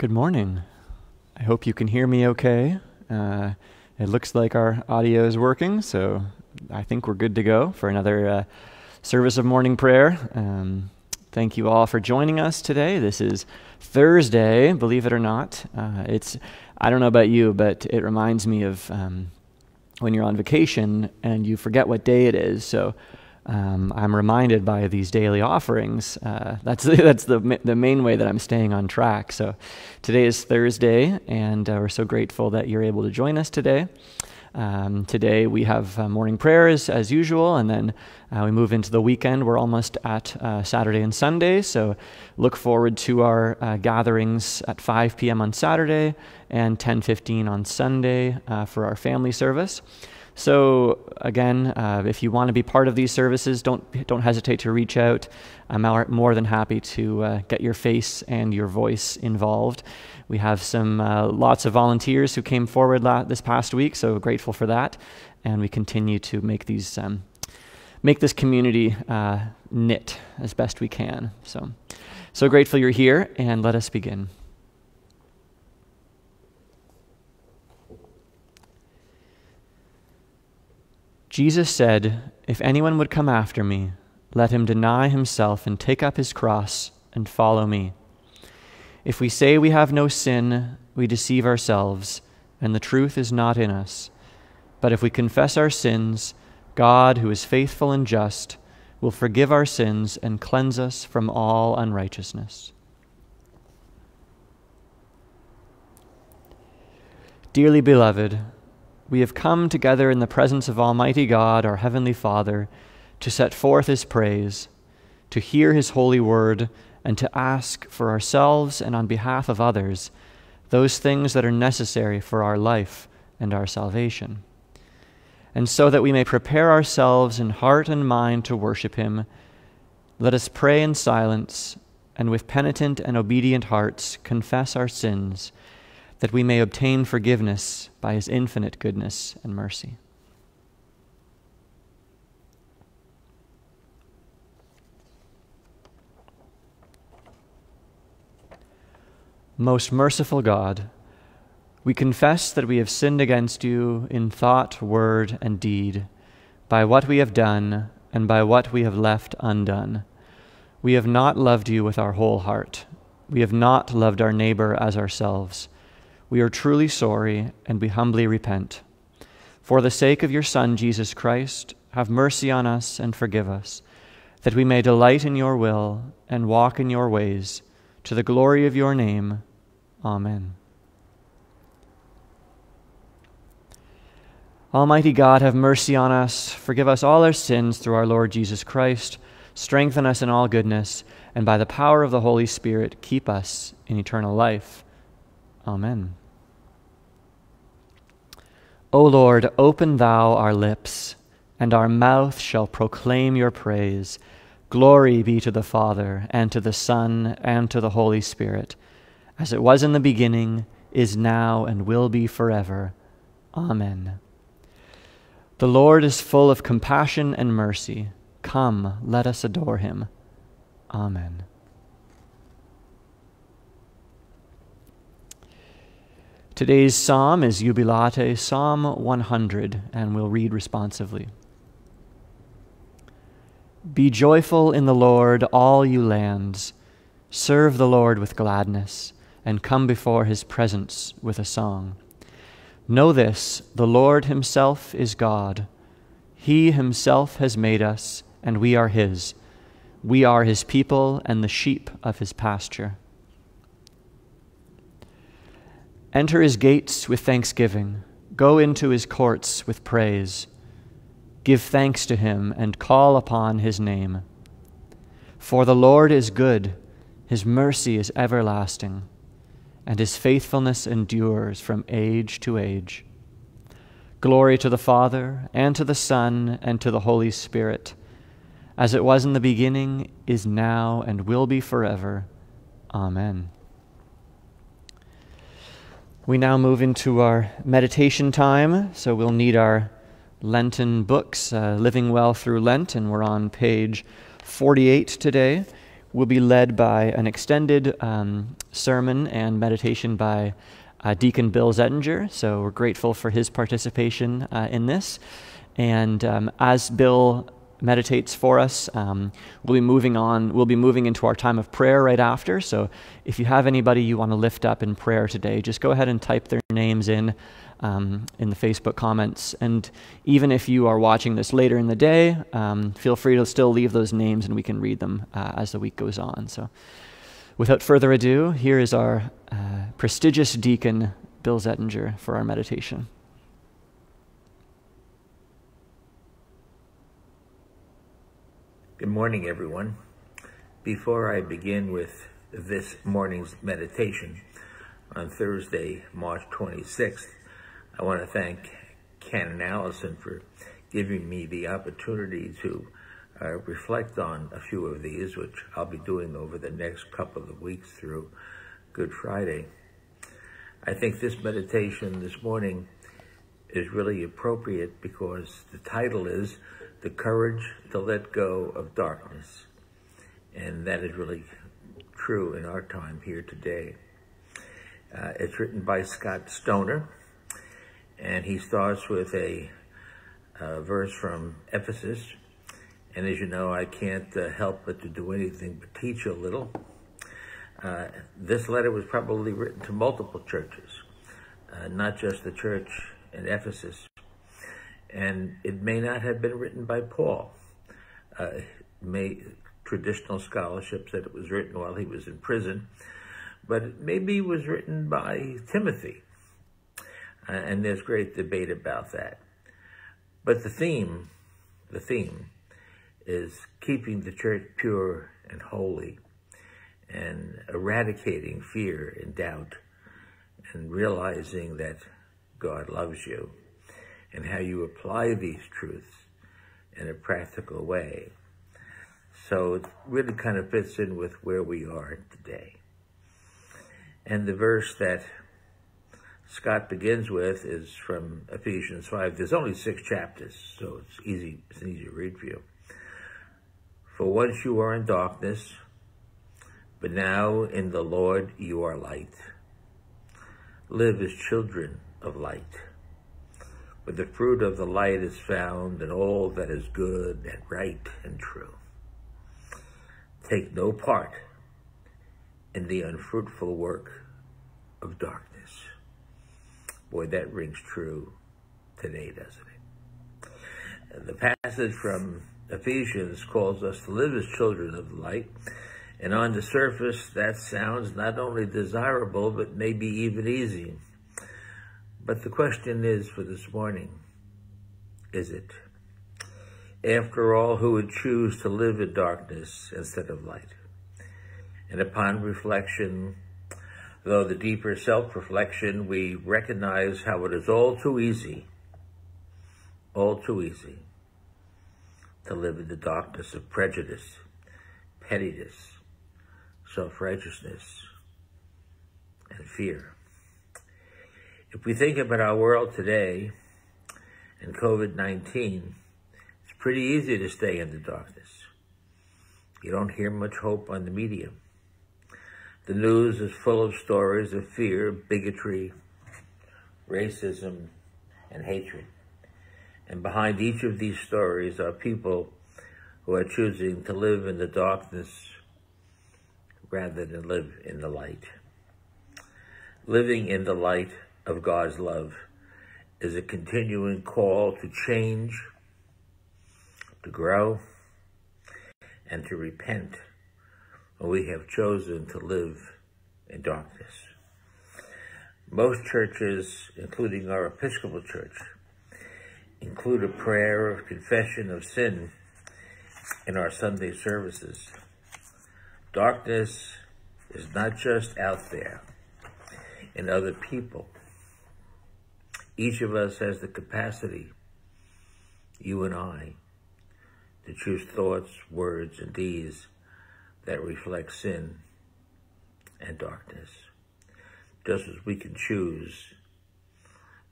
Good morning. I hope you can hear me okay. Uh, it looks like our audio is working, so I think we're good to go for another uh, service of morning prayer. Um, thank you all for joining us today. This is Thursday, believe it or not. Uh, it's I don't know about you, but it reminds me of um, when you're on vacation and you forget what day it is. So um, I'm reminded by these daily offerings. Uh, that's that's the the main way that I'm staying on track. So today is Thursday, and uh, we're so grateful that you're able to join us today. Um, today we have uh, morning prayers as usual, and then uh, we move into the weekend. We're almost at uh, Saturday and Sunday, so look forward to our uh, gatherings at 5 p.m. on Saturday and 10:15 on Sunday for our family service. So again, uh, if you want to be part of these services, don't don't hesitate to reach out. I'm more than happy to uh, get your face and your voice involved. We have some uh, lots of volunteers who came forward this past week, so grateful for that, and we continue to make these um, make this community uh, knit as best we can. So, so grateful you're here, and let us begin. Jesus said, If anyone would come after me, let him deny himself and take up his cross and follow me. If we say we have no sin, we deceive ourselves, and the truth is not in us. But if we confess our sins, God, who is faithful and just, will forgive our sins and cleanse us from all unrighteousness. Dearly beloved, we have come together in the presence of Almighty God, our Heavenly Father, to set forth His praise, to hear His holy word, and to ask for ourselves and on behalf of others those things that are necessary for our life and our salvation. And so that we may prepare ourselves in heart and mind to worship Him, let us pray in silence and with penitent and obedient hearts confess our sins that we may obtain forgiveness by his infinite goodness and mercy. Most merciful God, we confess that we have sinned against you in thought, word, and deed, by what we have done and by what we have left undone. We have not loved you with our whole heart. We have not loved our neighbor as ourselves. We are truly sorry and we humbly repent. For the sake of your Son, Jesus Christ, have mercy on us and forgive us, that we may delight in your will and walk in your ways, to the glory of your name. Amen. Almighty God, have mercy on us, forgive us all our sins through our Lord Jesus Christ, strengthen us in all goodness, and by the power of the Holy Spirit, keep us in eternal life. Amen. O Lord, open thou our lips, and our mouth shall proclaim your praise. Glory be to the Father, and to the Son, and to the Holy Spirit, as it was in the beginning, is now, and will be forever. Amen. The Lord is full of compassion and mercy. Come, let us adore him. Amen. Today's psalm is Jubilate, Psalm 100, and we'll read responsively. Be joyful in the Lord, all you lands. Serve the Lord with gladness, and come before his presence with a song. Know this the Lord himself is God. He himself has made us, and we are his. We are his people and the sheep of his pasture. Enter his gates with thanksgiving, go into his courts with praise. Give thanks to him and call upon his name. For the Lord is good, his mercy is everlasting, and his faithfulness endures from age to age. Glory to the Father, and to the Son, and to the Holy Spirit, as it was in the beginning, is now, and will be forever. Amen. We now move into our meditation time, so we'll need our Lenten books, uh, Living Well Through Lent, and we're on page 48 today. we'll be led by an extended um, sermon and meditation by uh, Deacon Bill Zettinger. So we're grateful for his participation uh, in this. And um, as Bill meditates for us. Um, we'll be moving on. We'll be moving into our time of prayer right after. So if you have anybody you want to lift up in prayer today, just go ahead and type their names in um, in the Facebook comments. And even if you are watching this later in the day, um, feel free to still leave those names and we can read them uh, as the week goes on. So without further ado, here is our uh, prestigious deacon, Bill Zettinger, for our meditation. Good morning, everyone. Before I begin with this morning's meditation on Thursday, March 26th, I want to thank Canon Allison for giving me the opportunity to uh, reflect on a few of these, which I'll be doing over the next couple of weeks through Good Friday. I think this meditation this morning is really appropriate because the title is The Courage to Let Go of Darkness. And that is really true in our time here today. Uh, it's written by Scott Stoner, and he starts with a, a verse from Ephesus. And as you know, I can't uh, help but to do anything but teach a little. Uh, this letter was probably written to multiple churches, uh, not just the church in Ephesus. And it may not have been written by Paul. Uh, may, traditional scholarship said it was written while he was in prison, but maybe it was written by Timothy. Uh, and there's great debate about that. But the theme, the theme is keeping the church pure and holy and eradicating fear and doubt and realizing that God loves you and how you apply these truths in a practical way. So it really kind of fits in with where we are today. And the verse that Scott begins with is from Ephesians 5. There's only six chapters, so it's easy, it's an easy read for you. For once you are in darkness, but now in the Lord you are light. Live as children of light. For the fruit of the light is found in all that is good and right and true. Take no part in the unfruitful work of darkness. Boy, that rings true today, doesn't it? The passage from Ephesians calls us to live as children of the light. And on the surface, that sounds not only desirable, but maybe even easy. But the question is for this morning, is it? After all, who would choose to live in darkness instead of light? And upon reflection, Though the deeper self-reflection, we recognize how it is all too easy, all too easy, to live in the darkness of prejudice, pettiness, self-righteousness, and fear. If we think about our world today and COVID-19, it's pretty easy to stay in the darkness. You don't hear much hope on the media. The news is full of stories of fear, bigotry, racism, and hatred. And behind each of these stories are people who are choosing to live in the darkness rather than live in the light. Living in the light of God's love is a continuing call to change, to grow, and to repent when we have chosen to live in darkness. Most churches, including our Episcopal Church, include a prayer of confession of sin in our Sunday services. Darkness is not just out there in other people. Each of us has the capacity, you and I, to choose thoughts, words, and deeds that reflect sin and darkness, just as we can choose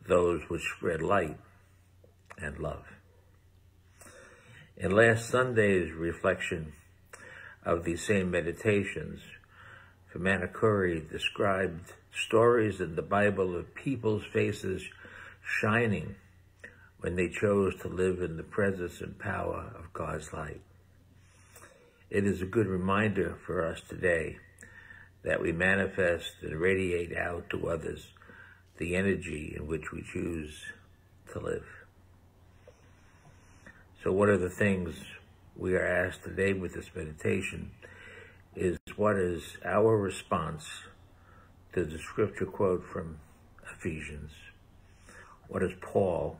those which spread light and love. In last Sunday's reflection, of these same meditations, Famanakuri described stories in the Bible of people's faces shining when they chose to live in the presence and power of God's light. It is a good reminder for us today that we manifest and radiate out to others the energy in which we choose to live. So what are the things we are asked today with this meditation is what is our response to the scripture quote from Ephesians? What is Paul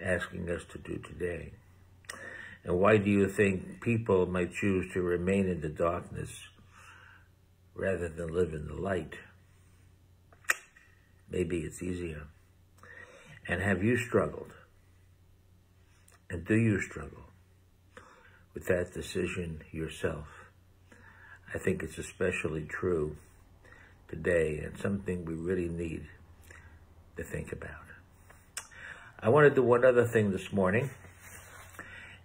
asking us to do today? And why do you think people might choose to remain in the darkness rather than live in the light? Maybe it's easier. And have you struggled? And do you struggle with that decision yourself? I think it's especially true today and something we really need to think about. I want to do one other thing this morning,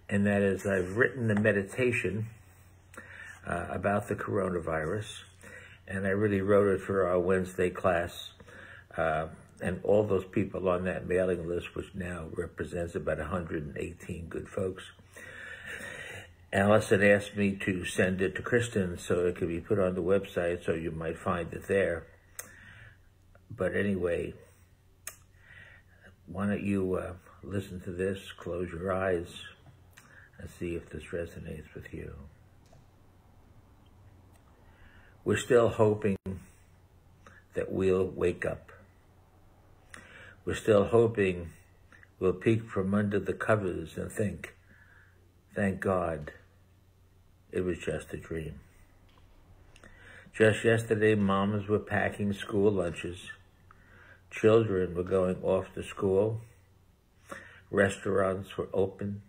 and that is I've written a meditation uh, about the coronavirus, and I really wrote it for our Wednesday class. Uh, and all those people on that mailing list, which now represents about 118 good folks. Allison asked me to send it to Kristen so it could be put on the website so you might find it there. But anyway, why don't you uh, listen to this, close your eyes, and see if this resonates with you. We're still hoping that we'll wake up we're still hoping we'll peek from under the covers and think, thank God, it was just a dream. Just yesterday, moms were packing school lunches. Children were going off to school. Restaurants were open.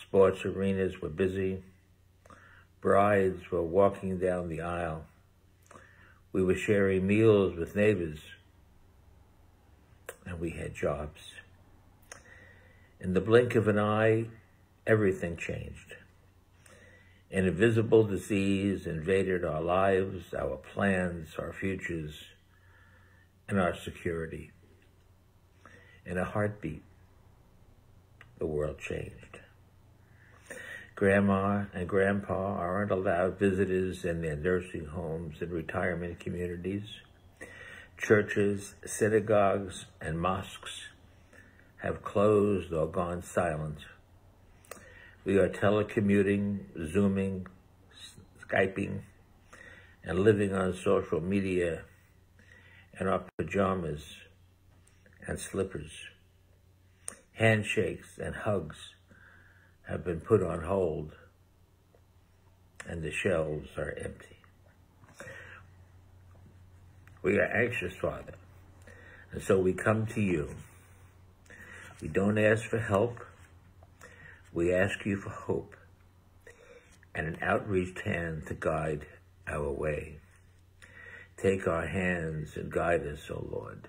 Sports arenas were busy. Brides were walking down the aisle. We were sharing meals with neighbors and we had jobs. In the blink of an eye, everything changed. An invisible disease invaded our lives, our plans, our futures, and our security. In a heartbeat, the world changed. Grandma and grandpa aren't allowed visitors in their nursing homes and retirement communities churches, synagogues, and mosques have closed or gone silent. We are telecommuting, Zooming, Skyping, and living on social media in our pajamas and slippers. Handshakes and hugs have been put on hold, and the shelves are empty. We are anxious, Father. And so we come to you. We don't ask for help. We ask you for hope and an outreached hand to guide our way. Take our hands and guide us, O Lord.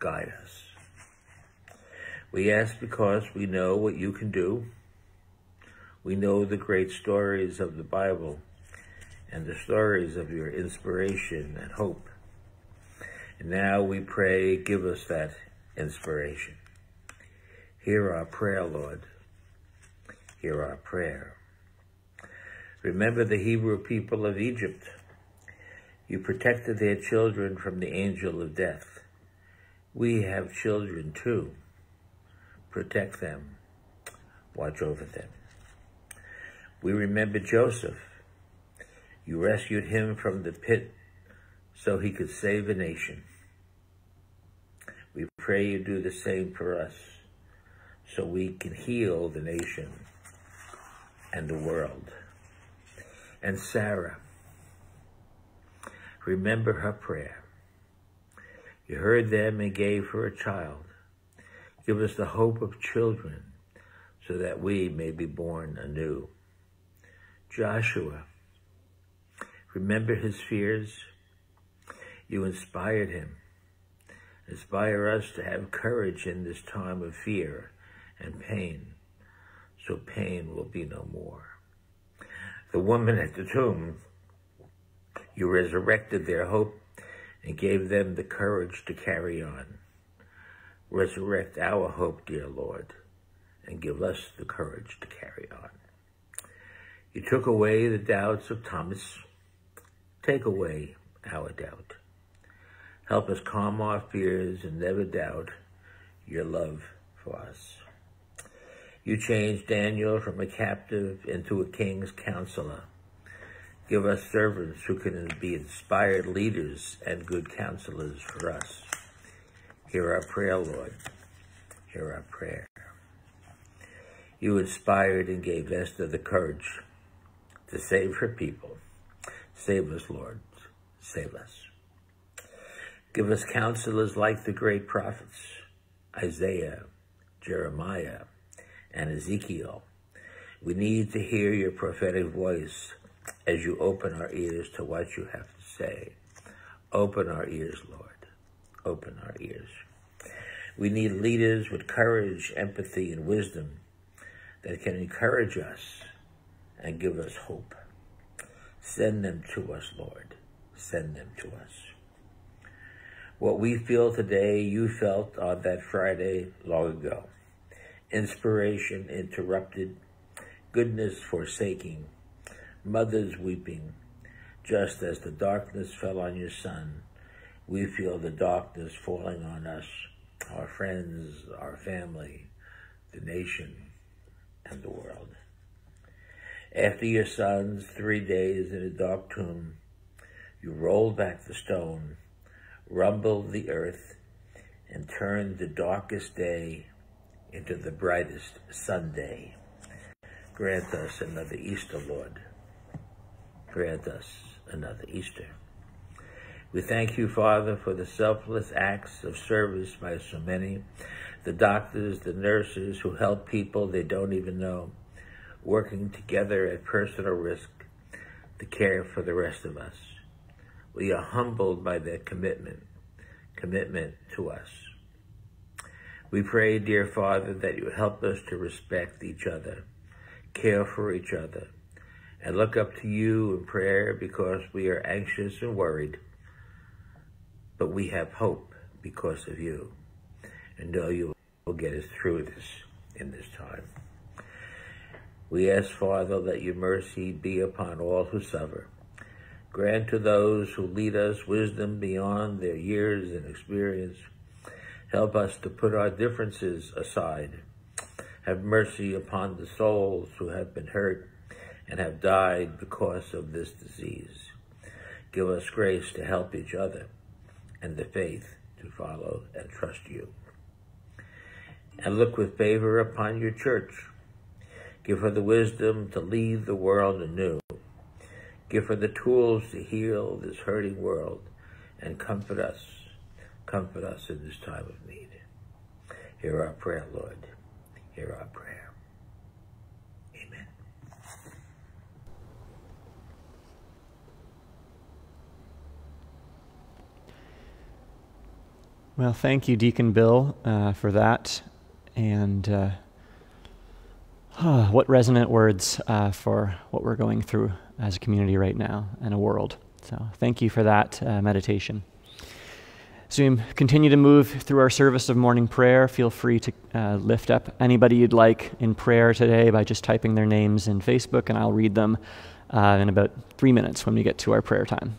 Guide us. We ask because we know what you can do. We know the great stories of the Bible and the stories of your inspiration and hope. And now we pray, give us that inspiration. Hear our prayer, Lord. Hear our prayer. Remember the Hebrew people of Egypt. You protected their children from the angel of death. We have children too. Protect them. Watch over them. We remember Joseph you rescued him from the pit so he could save a nation. We pray you do the same for us so we can heal the nation and the world. And Sarah, remember her prayer. You heard them and gave her a child. Give us the hope of children so that we may be born anew. Joshua, Remember his fears. You inspired him. Inspire us to have courage in this time of fear and pain, so pain will be no more. the woman at the tomb, you resurrected their hope and gave them the courage to carry on. Resurrect our hope, dear Lord, and give us the courage to carry on. You took away the doubts of Thomas. Take away our doubt. Help us calm our fears and never doubt your love for us. You changed Daniel from a captive into a king's counselor. Give us servants who can be inspired leaders and good counselors for us. Hear our prayer, Lord. Hear our prayer. You inspired and gave Esther the courage to save her people. Save us, Lord. Save us. Give us counselors like the great prophets, Isaiah, Jeremiah, and Ezekiel. We need to hear your prophetic voice as you open our ears to what you have to say. Open our ears, Lord. Open our ears. We need leaders with courage, empathy, and wisdom that can encourage us and give us hope. Send them to us, Lord. Send them to us. What we feel today, you felt on that Friday long ago inspiration interrupted, goodness forsaking, mothers weeping, just as the darkness fell on your son, we feel the darkness falling on us, our friends, our family, the nation, and the world. After your son's three days in a dark tomb, you rolled back the stone, rumbled the earth, and turned the darkest day into the brightest Sunday. Grant us another Easter, Lord. Grant us another Easter. We thank you, Father, for the selfless acts of service by so many, the doctors, the nurses who help people they don't even know, working together at personal risk to care for the rest of us. We are humbled by their commitment, commitment to us. We pray, dear Father, that you help us to respect each other, care for each other, and look up to you in prayer because we are anxious and worried, but we have hope because of you, and know you will get us through this in this time. We ask, Father, that your mercy be upon all who suffer. Grant to those who lead us wisdom beyond their years and experience, Help us to put our differences aside. Have mercy upon the souls who have been hurt and have died because of this disease. Give us grace to help each other and the faith to follow and trust you. And look with favor upon your church. Give her the wisdom to lead the world anew. Give her the tools to heal this hurting world and comfort us Comfort us in this time of need. Hear our prayer, Lord. Hear our prayer. Amen. Well, thank you, Deacon Bill, uh, for that. And uh, what resonant words uh, for what we're going through as a community right now and a world. So, thank you for that uh, meditation. So we continue to move through our service of morning prayer. Feel free to uh, lift up anybody you'd like in prayer today by just typing their names in Facebook, and I'll read them uh, in about three minutes when we get to our prayer time.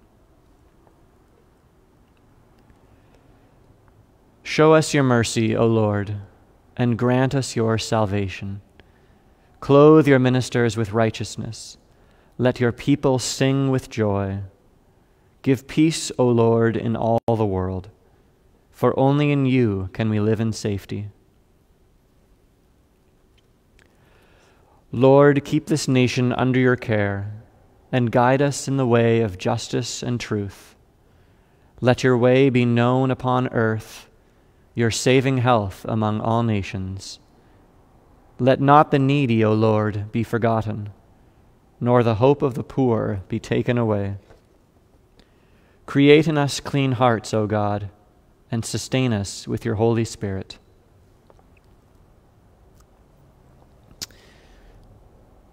Show us your mercy, O Lord, and grant us your salvation. Clothe your ministers with righteousness. Let your people sing with joy. Give peace, O Lord, in all the world, for only in you can we live in safety. Lord, keep this nation under your care and guide us in the way of justice and truth. Let your way be known upon earth, your saving health among all nations. Let not the needy, O Lord, be forgotten, nor the hope of the poor be taken away. Create in us clean hearts, O God, and sustain us with your Holy Spirit.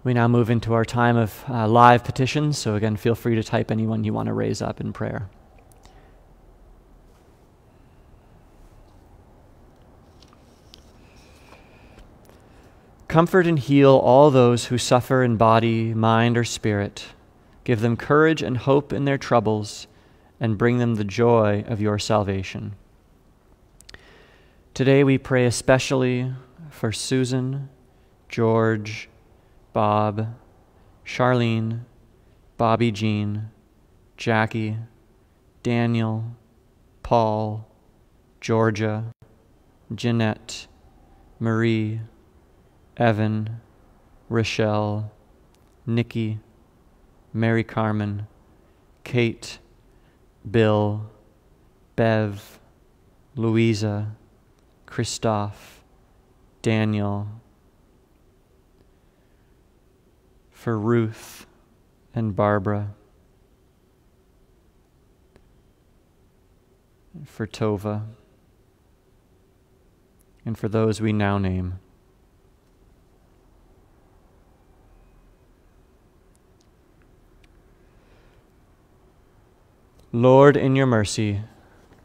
We now move into our time of uh, live petitions. So, again, feel free to type anyone you want to raise up in prayer. Comfort and heal all those who suffer in body, mind, or spirit. Give them courage and hope in their troubles, and bring them the joy of your salvation. Today we pray especially for Susan, George, Bob, Charlene, Bobby Jean, Jackie, Daniel, Paul, Georgia, Jeanette, Marie, Evan, Rochelle, Nikki, Mary Carmen, Kate, Bill, Bev, Louisa, Christoph, Daniel, for Ruth and Barbara, for Tova, and for those we now name. Lord, in your mercy,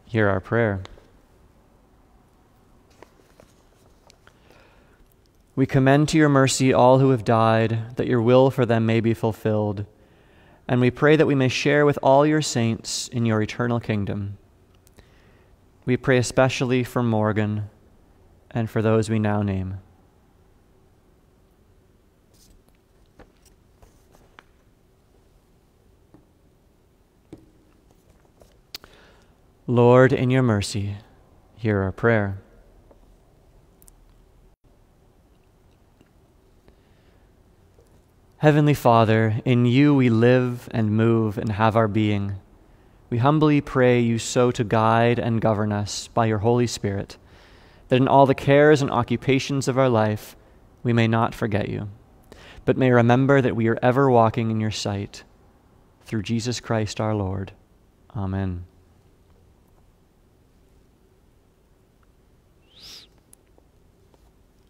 hear our prayer. We commend to your mercy all who have died, that your will for them may be fulfilled. And we pray that we may share with all your saints in your eternal kingdom. We pray especially for Morgan and for those we now name. Lord, in your mercy, hear our prayer. Heavenly Father, in you we live and move and have our being. We humbly pray you so to guide and govern us by your Holy Spirit, that in all the cares and occupations of our life we may not forget you, but may remember that we are ever walking in your sight. Through Jesus Christ our Lord. Amen.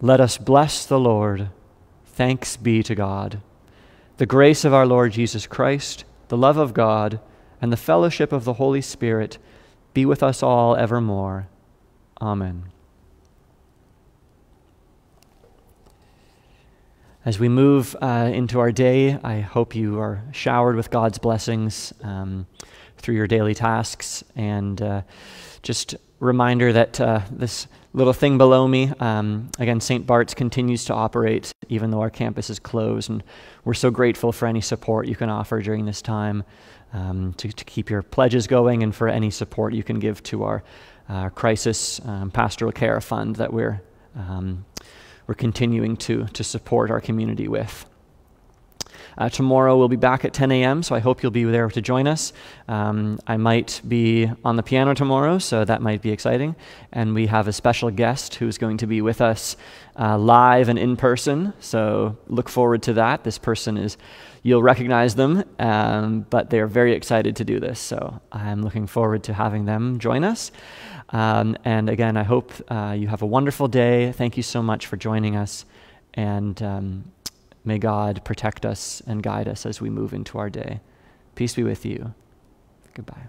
Let us bless the Lord. Thanks be to God. The grace of our Lord Jesus Christ, the love of God, and the fellowship of the Holy Spirit be with us all evermore. Amen. As we move uh, into our day, I hope you are showered with God's blessings um, through your daily tasks. And uh, just reminder that uh, this little thing below me. Um, again, St. Bart's continues to operate even though our campus is closed, and we're so grateful for any support you can offer during this time um, to, to, keep your pledges going and for any support you can give to our uh, crisis um, pastoral care fund that we're, um, we're continuing to, to support our community with. Uh, tomorrow we'll be back at 10 a.m., so I hope you'll be there to join us. Um, I might be on the piano tomorrow, so that might be exciting. And we have a special guest who's going to be with us uh, live and in person, so look forward to that. This person is, you'll recognize them, um, but they're very excited to do this, so I'm looking forward to having them join us. Um, and again, I hope uh, you have a wonderful day. Thank you so much for joining us. And um, May God protect us and guide us as we move into our day. Peace be with you. Goodbye.